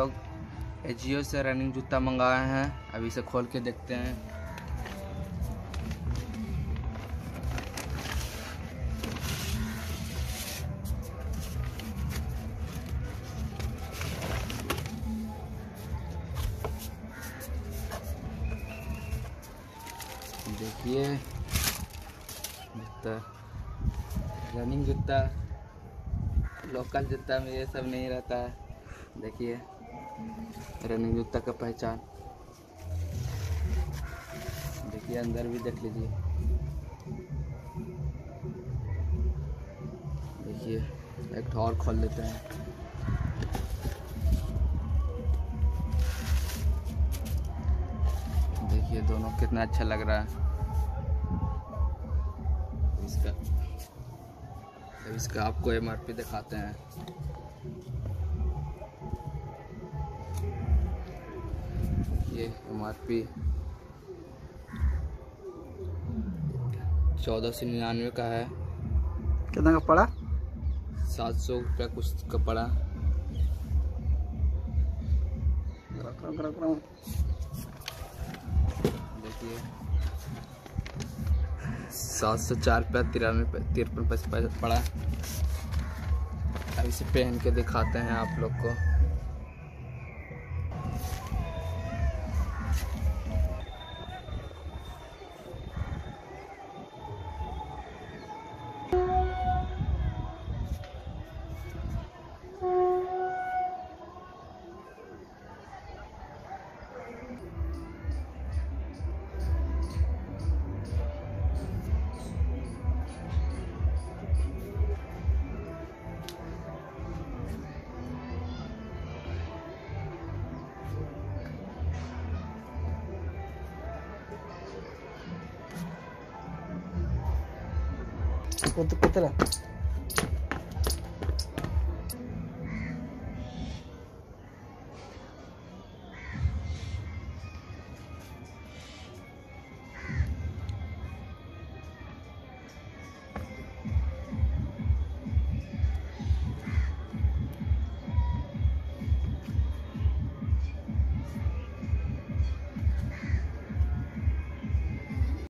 लोग एजियो से रनिंग जूता मंगाए हैं। अभी इसे खोल के देखते हैं। देखिए, जूता रनिंग जूता लोकल जूता में ये सब नहीं रहता है। देखिए। रनिंग जूता का पहचान। देखिए, अंदर भी देख लीजिए। देखिए, एक और खोल लेते हैं। देखिए, दोनों कितना अच्छा लग रहा है। इसका इसका आपको एम आर पी दिखाते हैं। ये एम आर पी चौदह सौ निन्यानवे का है। कितना का पड़ा? सात सौ रुपया कुछ का पड़ा। देखिए। सात सौ चार रुपया तिरानवे तिरपन पैसे पड़ा। अब इसे पहन के दिखाते हैं आप लोग को। कितना